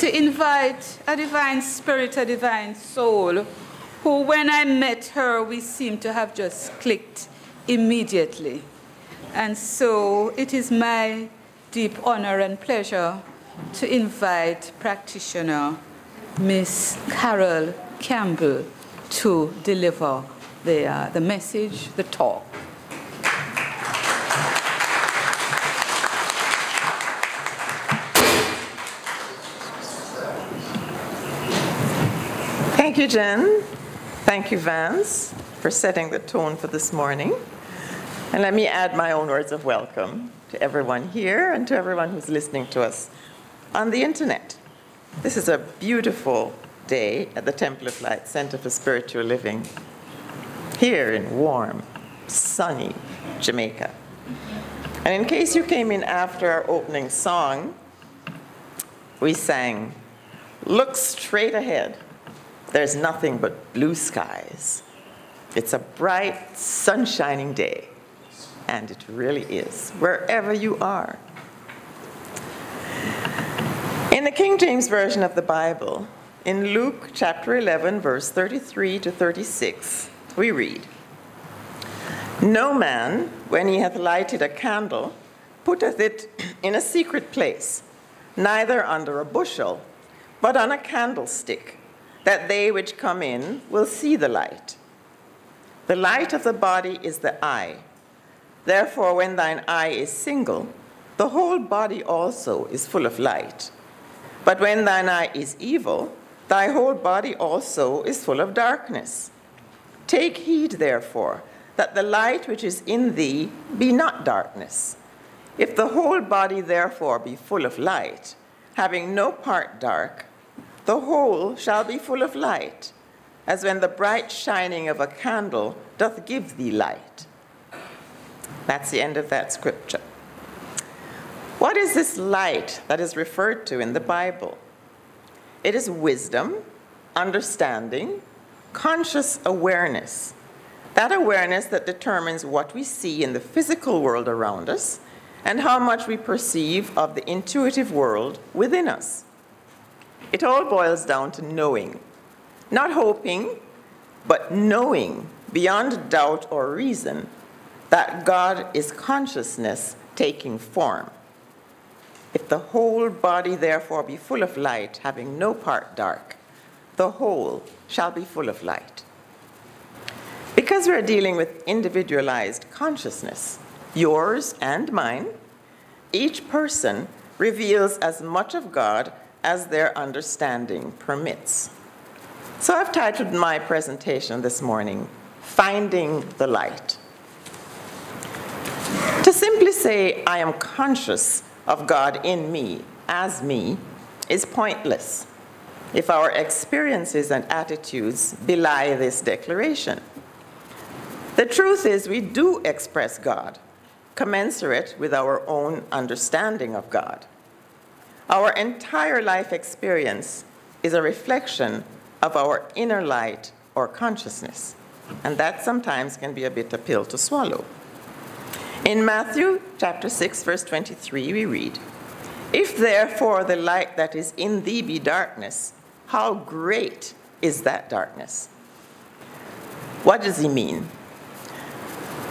To invite a divine spirit, a divine soul, who, when I met her, we seemed to have just clicked immediately. And so it is my deep honor and pleasure to invite practitioner Miss Carol Campbell to deliver the, uh, the message, the talk. Thank you, Jen. Thank you, Vance, for setting the tone for this morning. And let me add my own words of welcome to everyone here and to everyone who's listening to us on the internet. This is a beautiful day at the Temple of Light Center for Spiritual Living here in warm, sunny Jamaica. And in case you came in after our opening song, we sang, Look straight ahead. There's nothing but blue skies. It's a bright, sunshining day. And it really is, wherever you are. In the King James Version of the Bible, in Luke chapter 11, verse 33 to 36, we read No man, when he hath lighted a candle, putteth it in a secret place, neither under a bushel, but on a candlestick, that they which come in will see the light. The light of the body is the eye. Therefore, when thine eye is single, the whole body also is full of light. But when thine eye is evil, thy whole body also is full of darkness. Take heed, therefore, that the light which is in thee be not darkness. If the whole body, therefore, be full of light, having no part dark, the whole shall be full of light, as when the bright shining of a candle doth give thee light. That's the end of that scripture. What is this light that is referred to in the Bible? It is wisdom, understanding, conscious awareness. That awareness that determines what we see in the physical world around us and how much we perceive of the intuitive world within us. It all boils down to knowing, not hoping, but knowing beyond doubt or reason that God is consciousness taking form. If the whole body therefore be full of light, having no part dark, the whole shall be full of light. Because we're dealing with individualized consciousness, yours and mine, each person reveals as much of God as their understanding permits. So I've titled my presentation this morning, Finding the Light. To simply say, I am conscious of God in me, as me, is pointless if our experiences and attitudes belie this declaration. The truth is, we do express God, commensurate with our own understanding of God. Our entire life experience is a reflection of our inner light or consciousness, and that sometimes can be a bit a pill to swallow. In Matthew chapter 6 verse 23 we read, "If therefore the light that is in thee be darkness, how great is that darkness?" What does he mean?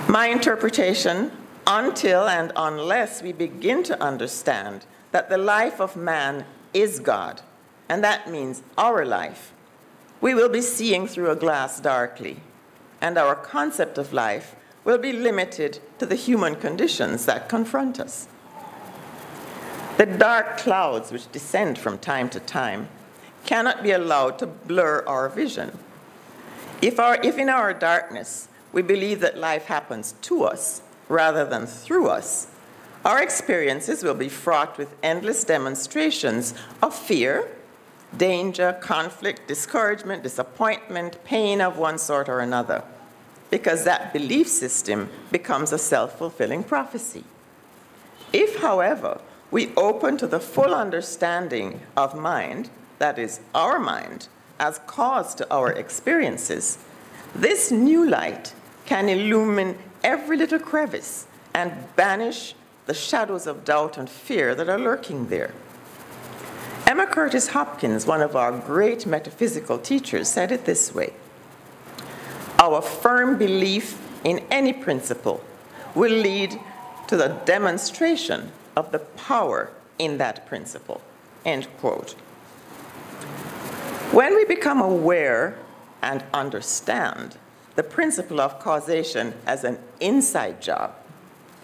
My interpretation, until and unless we begin to understand that the life of man is God, and that means our life, we will be seeing through a glass darkly, and our concept of life will be limited to the human conditions that confront us. The dark clouds which descend from time to time cannot be allowed to blur our vision. If, our, if in our darkness we believe that life happens to us rather than through us, our experiences will be fraught with endless demonstrations of fear, danger, conflict, discouragement, disappointment, pain of one sort or another because that belief system becomes a self fulfilling prophecy. If, however, we open to the full understanding of mind, that is, our mind, as cause to our experiences, this new light can illumine every little crevice and banish the shadows of doubt and fear that are lurking there. Emma Curtis Hopkins, one of our great metaphysical teachers, said it this way Our firm belief in any principle will lead to the demonstration of the power in that principle. End quote. When we become aware and understand the principle of causation as an inside job,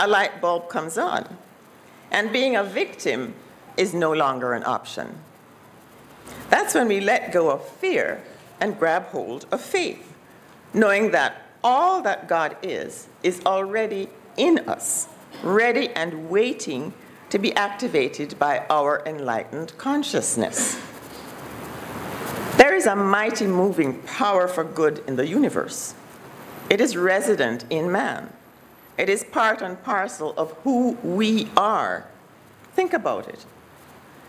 a light bulb comes on, and being a victim is no longer an option. That's when we let go of fear and grab hold of faith, knowing that all that God is is already in us, ready and waiting to be activated by our enlightened consciousness. There is a mighty moving power for good in the universe. It is resident in man. It is part and parcel of who we are. Think about it.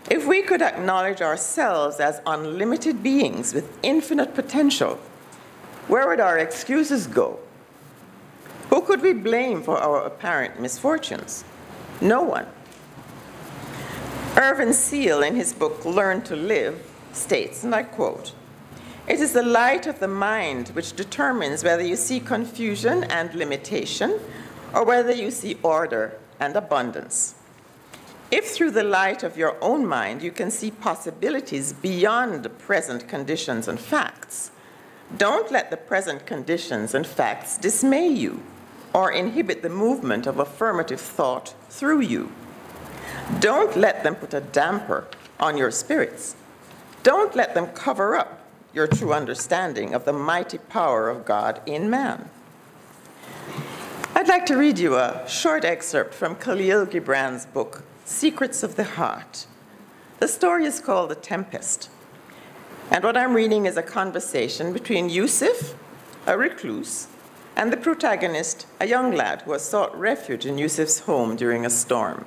If we could acknowledge ourselves as unlimited beings with infinite potential, where would our excuses go? Who could we blame for our apparent misfortunes? No one. Ervin Seale, in his book Learn to Live, states, and I quote, It is the light of the mind which determines whether you see confusion and limitation or whether you see order and abundance. If through the light of your own mind you can see possibilities beyond present conditions and facts, don't let the present conditions and facts dismay you or inhibit the movement of affirmative thought through you. Don't let them put a damper on your spirits. Don't let them cover up your true understanding of the mighty power of God in man. I'd like to read you a short excerpt from Khalil Gibran's book, Secrets of the Heart. The story is called The Tempest. And what I'm reading is a conversation between Yusuf, a recluse, and the protagonist, a young lad who has sought refuge in Yusuf's home during a storm.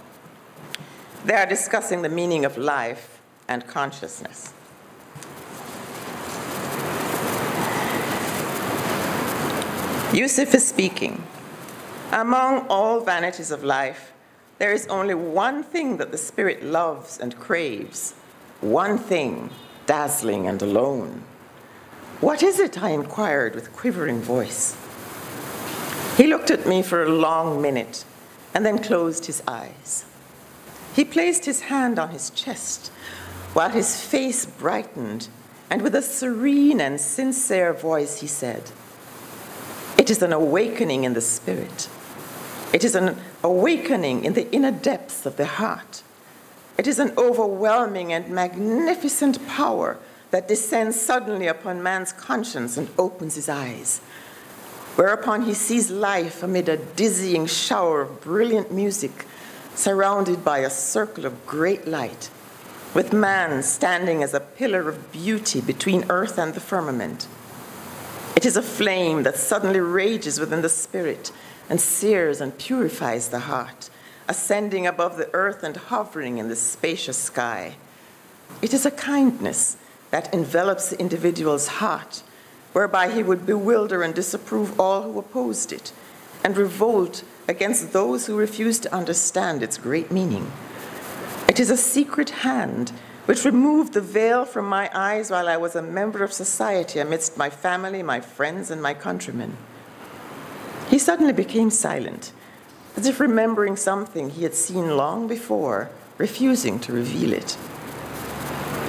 They are discussing the meaning of life and consciousness. Yusuf is speaking. Among all vanities of life, there is only one thing that the spirit loves and craves, one thing, dazzling and alone. What is it? I inquired with quivering voice. He looked at me for a long minute and then closed his eyes. He placed his hand on his chest while his face brightened, and with a serene and sincere voice, he said, It is an awakening in the spirit. It is an awakening in the inner depths of the heart. It is an overwhelming and magnificent power that descends suddenly upon man's conscience and opens his eyes, whereupon he sees life amid a dizzying shower of brilliant music, surrounded by a circle of great light, with man standing as a pillar of beauty between earth and the firmament. It is a flame that suddenly rages within the spirit and sears and purifies the heart, ascending above the earth and hovering in the spacious sky. It is a kindness that envelops the individual's heart, whereby he would bewilder and disapprove all who opposed it, and revolt against those who refuse to understand its great meaning. It is a secret hand which removed the veil from my eyes while I was a member of society amidst my family, my friends, and my countrymen. He suddenly became silent, as if remembering something he had seen long before, refusing to reveal it.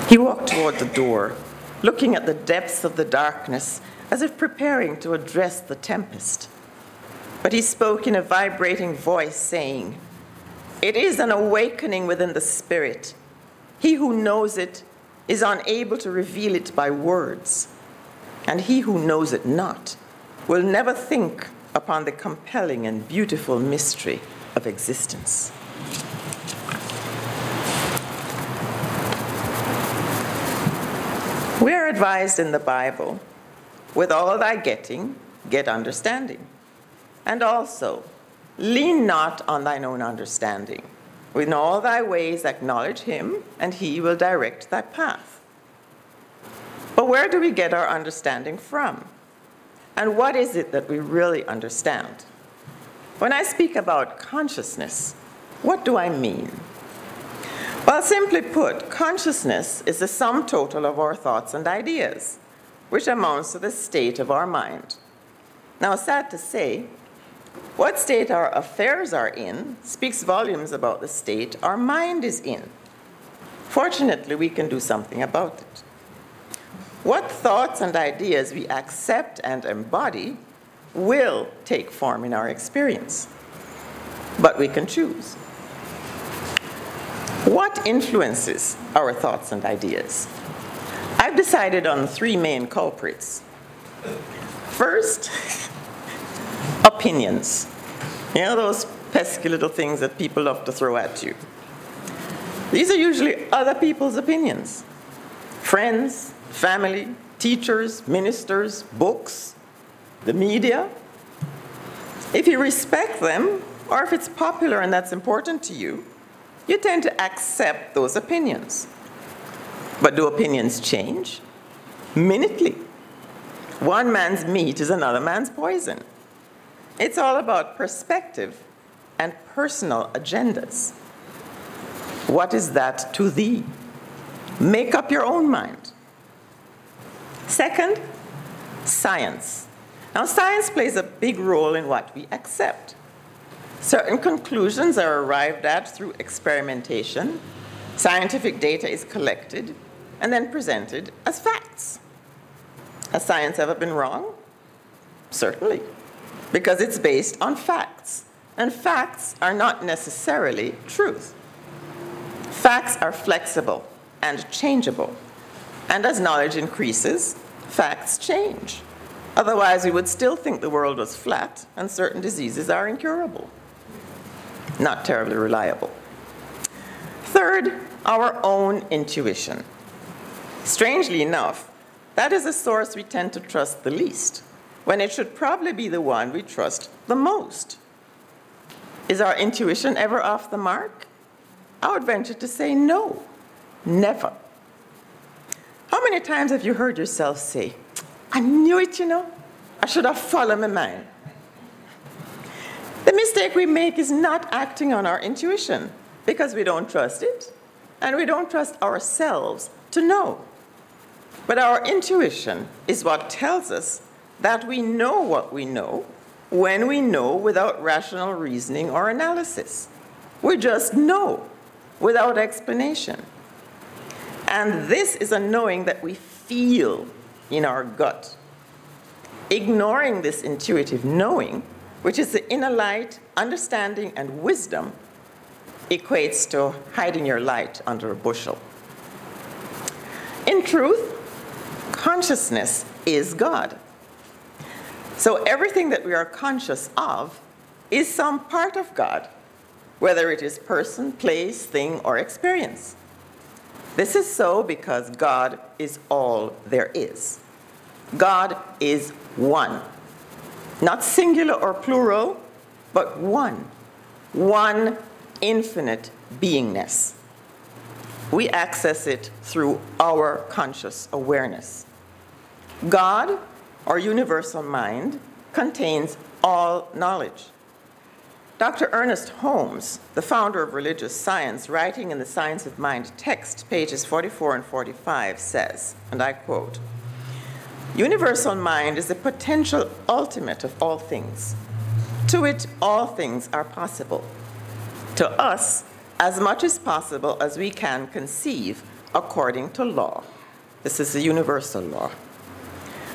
He walked toward the door, looking at the depths of the darkness, as if preparing to address the tempest. But he spoke in a vibrating voice, saying, It is an awakening within the spirit. He who knows it is unable to reveal it by words, and he who knows it not will never think upon the compelling and beautiful mystery of existence. We are advised in the Bible with all thy getting, get understanding. And also, lean not on thine own understanding. In all thy ways acknowledge him, and he will direct thy path. But where do we get our understanding from? And what is it that we really understand? When I speak about consciousness, what do I mean? Well, simply put, consciousness is the sum total of our thoughts and ideas, which amounts to the state of our mind. Now, sad to say, what state our affairs are in speaks volumes about the state our mind is in. Fortunately, we can do something about it. What thoughts and ideas we accept and embody will take form in our experience, but we can choose. What influences our thoughts and ideas? I've decided on three main culprits. First, opinions. You know, those pesky little things that people love to throw at you. These are usually other people's opinions friends, family, teachers, ministers, books, the media. If you respect them, or if it's popular and that's important to you, you tend to accept those opinions. But do opinions change? Minutely. One man's meat is another man's poison. It's all about perspective and personal agendas. What is that to thee? Make up your own mind. Second, science. Now, science plays a big role in what we accept. Certain conclusions are arrived at through experimentation. Scientific data is collected and then presented as facts. Has science ever been wrong? Certainly because it's based on facts. And facts are not necessarily truth. Facts are flexible and changeable. And as knowledge increases, facts change. Otherwise, we would still think the world was flat and certain diseases are incurable. Not terribly reliable. Third, our own intuition. Strangely enough, that is a source we tend to trust the least when it should probably be the one we trust the most. Is our intuition ever off the mark? I would venture to say no, never. How many times have you heard yourself say, I knew it, you know? I should have followed my mind. The mistake we make is not acting on our intuition because we don't trust it and we don't trust ourselves to know. But our intuition is what tells us that we know what we know when we know without rational reasoning or analysis. We just know without explanation. And this is a knowing that we feel in our gut. Ignoring this intuitive knowing, which is the inner light, understanding, and wisdom, equates to hiding your light under a bushel. In truth, consciousness is God. So everything that we are conscious of is some part of God, whether it is person, place, thing, or experience. This is so because God is all there is. God is one. Not singular or plural, but one. One infinite beingness. We access it through our conscious awareness. God our universal mind contains all knowledge. Dr. Ernest Holmes, the founder of religious science, writing in the Science of Mind text, pages 44 and 45, says, and I quote, Universal mind is the potential ultimate of all things. To it, all things are possible. To us, as much as possible as we can conceive according to law. This is the universal law.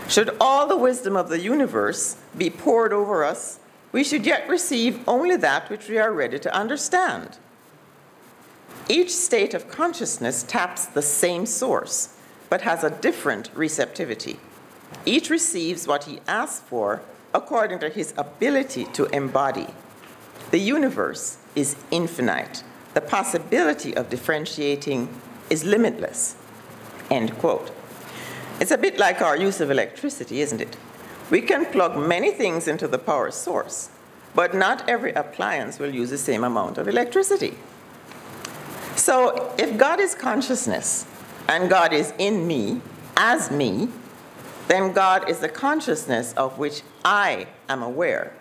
Should all the wisdom of the universe be poured over us, we should yet receive only that which we are ready to understand. Each state of consciousness taps the same source, but has a different receptivity. Each receives what he asks for according to his ability to embody. The universe is infinite. The possibility of differentiating is limitless. End quote. It's a bit like our use of electricity, isn't it? We can plug many things into the power source, but not every appliance will use the same amount of electricity. So if God is consciousness and God is in me, as me, then God is the consciousness of which I am aware.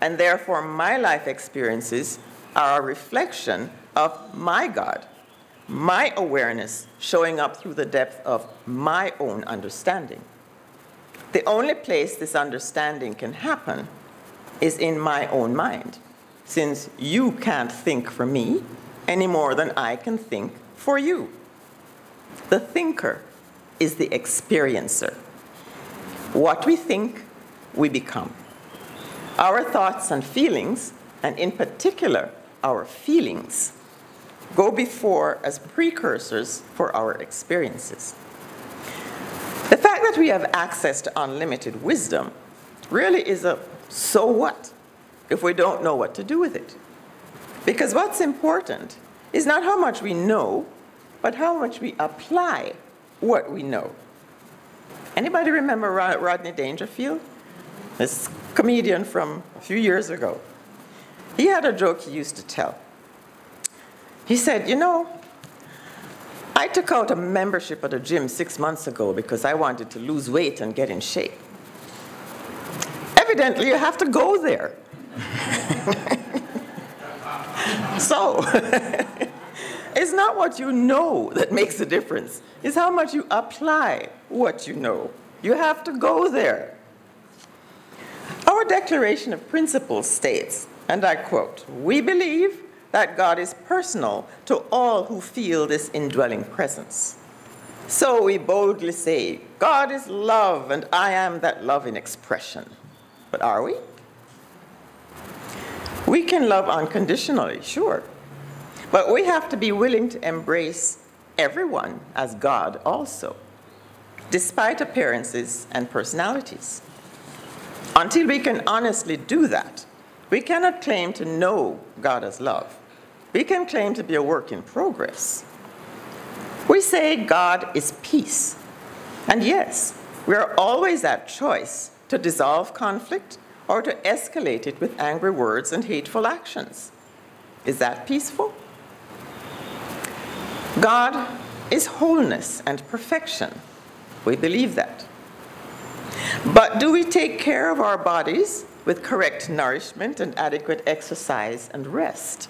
And therefore, my life experiences are a reflection of my God, my awareness showing up through the depth of my own understanding. The only place this understanding can happen is in my own mind, since you can't think for me any more than I can think for you. The thinker is the experiencer. What we think, we become. Our thoughts and feelings, and in particular, our feelings, go before as precursors for our experiences. Fact that we have access to unlimited wisdom really is a so what if we don't know what to do with it? Because what's important is not how much we know, but how much we apply what we know. Anybody remember Rodney Dangerfield? This comedian from a few years ago. He had a joke he used to tell. He said, You know, I took out a membership at a gym six months ago because I wanted to lose weight and get in shape. Evidently, you have to go there. so, it's not what you know that makes a difference, it's how much you apply what you know. You have to go there. Our Declaration of Principles states, and I quote, We believe that God is personal to all who feel this indwelling presence. So we boldly say, God is love, and I am that love in expression. But are we? We can love unconditionally, sure. But we have to be willing to embrace everyone as God also, despite appearances and personalities. Until we can honestly do that, we cannot claim to know God as love we can claim to be a work in progress. We say God is peace. And yes, we are always at choice to dissolve conflict or to escalate it with angry words and hateful actions. Is that peaceful? God is wholeness and perfection. We believe that. But do we take care of our bodies with correct nourishment and adequate exercise and rest?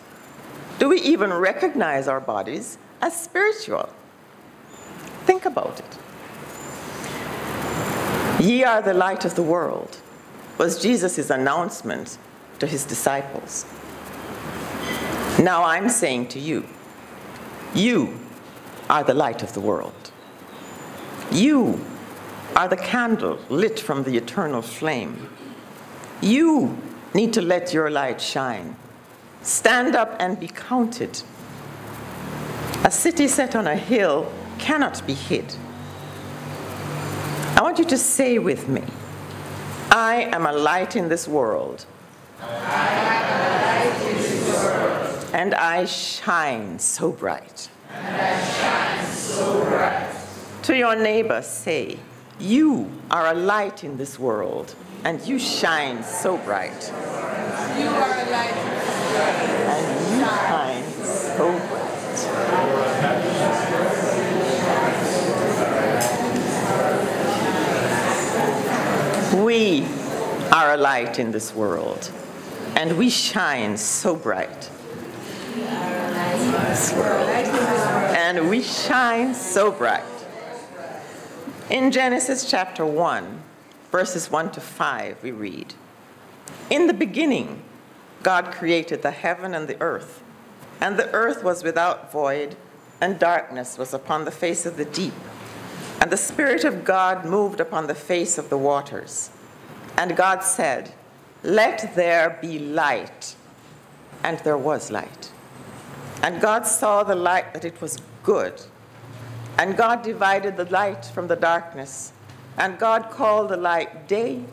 Do we even recognize our bodies as spiritual? Think about it. Ye are the light of the world, was Jesus' announcement to his disciples. Now I'm saying to you, you are the light of the world. You are the candle lit from the eternal flame. You need to let your light shine Stand up and be counted. A city set on a hill cannot be hid. I want you to say with me I am a light in this world. And I shine so bright. Shine so bright. To your neighbor, say, You are a light in this world, and you shine so bright. You are a light and you shine so bright. We are a light in this world, and we shine so bright. And we shine so bright. In Genesis chapter 1, verses 1 to 5, we read In the beginning, God created the heaven and the earth. And the earth was without void, and darkness was upon the face of the deep. And the Spirit of God moved upon the face of the waters. And God said, Let there be light. And there was light. And God saw the light that it was good. And God divided the light from the darkness. And God called the light day,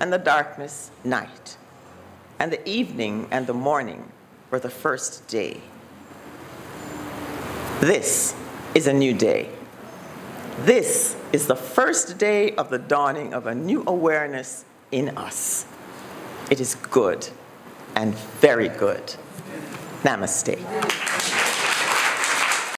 and the darkness night and the evening and the morning were the first day. This is a new day. This is the first day of the dawning of a new awareness in us. It is good and very good. Namaste.